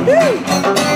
Uhul!